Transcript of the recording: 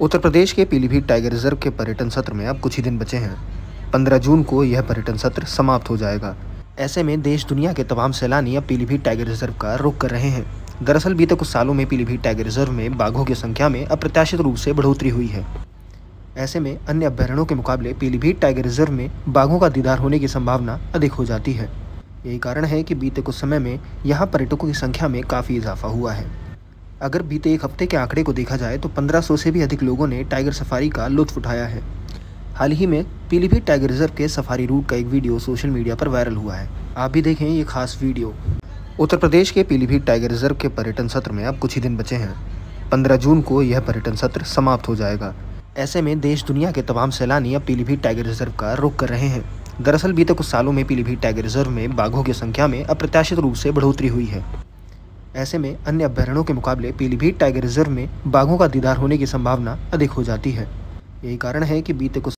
उत्तर प्रदेश के Pilibhit tiger reserve के पर्यटन सत्र में अब कुछ ही दिन बचे हैं। 15 जून को यह पर्यटन सत्र समाप्त हो जाएगा। ऐसे में देश दुनिया के तमाम सैलानी अब पीलीभीत टाइगर रिज़र्व का रुख कर रहे हैं। दरअसल बीते कुछ सालों में पीलीभीत टाइगर रिज़र्व में बाघों की संख्या में अप्रत्याशित रूप से बढ़ोतरी हुई है। ऐसे में अन्य अभ्यारण्यों के मुकाबले पीलीभीत टाइगर रिज़र्व में बाघों का दीदार होने की संभावना अधिक हो जाती है। यही कारण है कि बीते कुछ समय में यहाँ पर्यटकों की संख्या में काफ़ी इजाफा हुआ है। अगर बीते एक हफ़्ते के आंकड़े को देखा जाए तो 1500 से भी अधिक लोगों ने टाइगर सफारी का लुत्फ उठाया है। हाल ही में पीलीभीत टाइगर रिज़र्व के सफारी रूट का एक वीडियो सोशल मीडिया पर वायरल हुआ है। आप भी देखें ये खास वीडियो। उत्तर प्रदेश के पीलीभीत टाइगर रिज़र्व के पर्यटन सत्र में अब कुछ ही दिन बचे हैं। 15 जून को यह पर्यटन सत्र समाप्त हो जाएगा। ऐसे में देश दुनिया के तमाम सैलानी अब पीलीभीत टाइगर रिज़र्व का रुख कर रहे हैं। दरअसल बीते कुछ सालों में पीलीभीत टाइगर रिज़र्व में बाघों की संख्या में अप्रत्याशित रूप से बढ़ोतरी हुई है। ऐसे में अन्य अभ्यारणों के मुकाबले पीलीभीत टाइगर रिज़र्व में बाघों का दीदार होने की संभावना अधिक हो जाती है। यही कारण है कि बीते कुछ